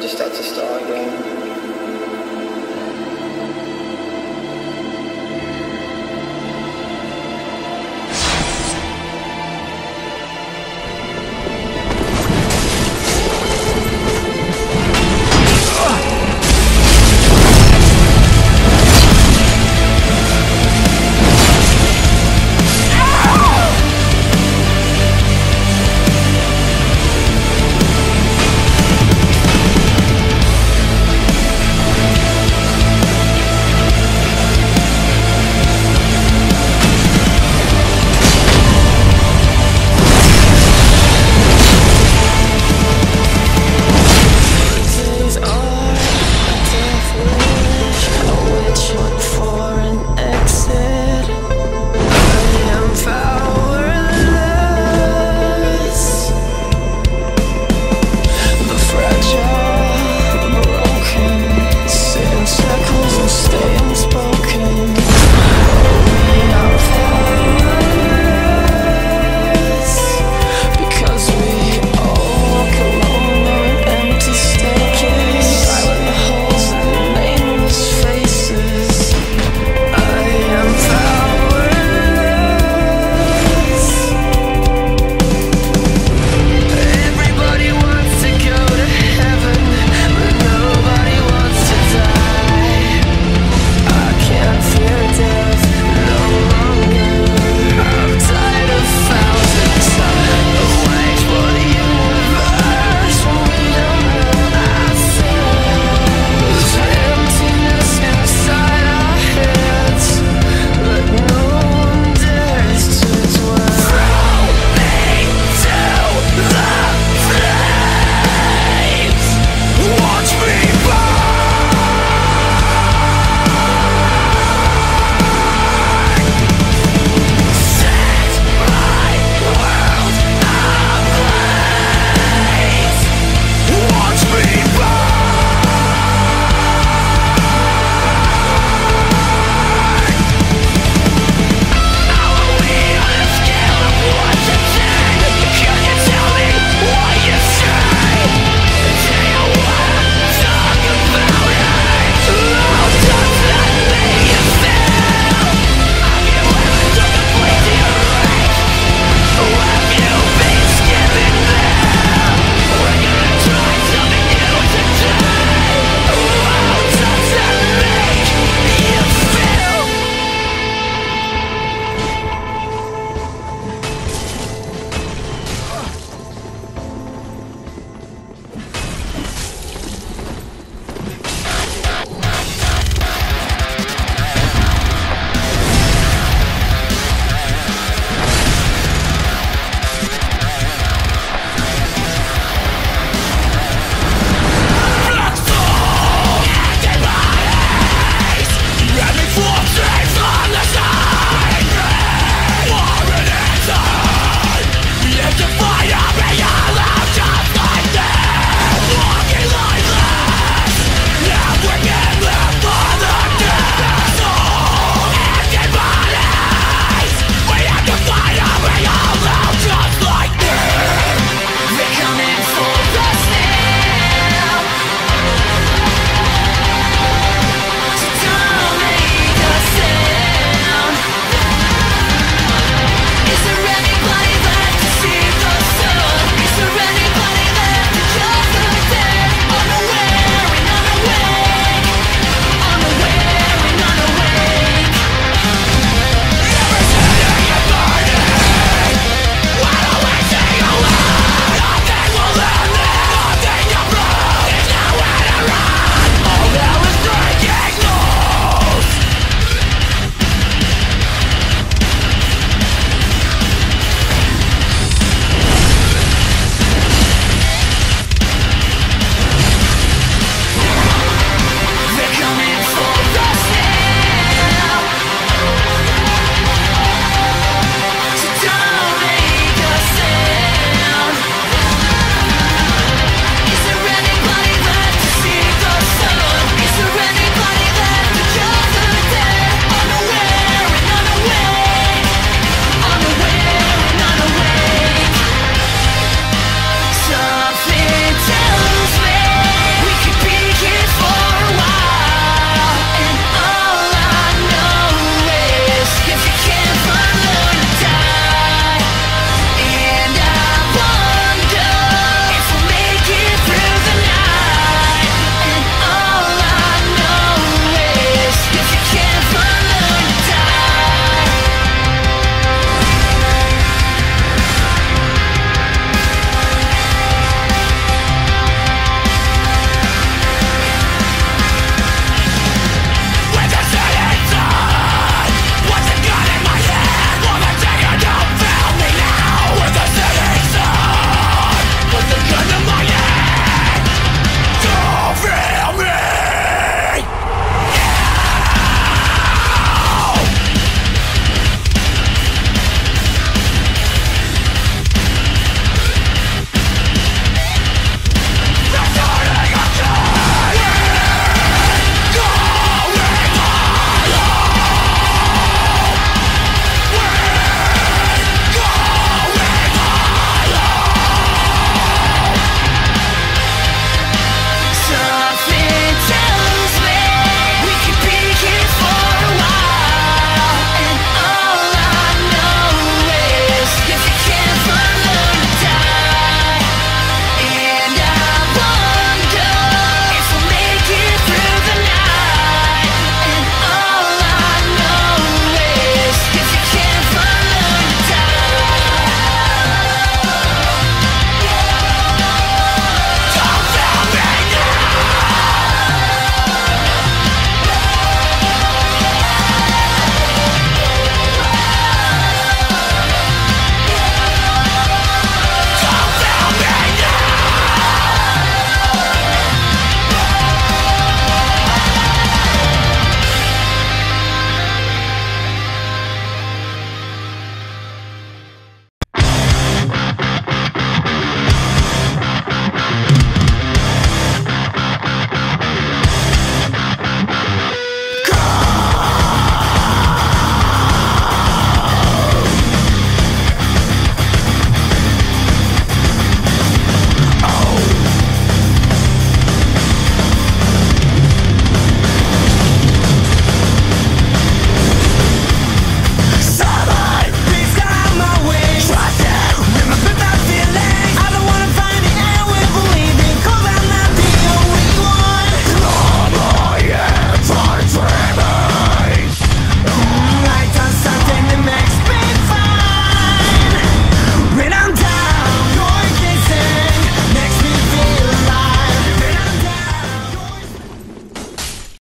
Just had to start again.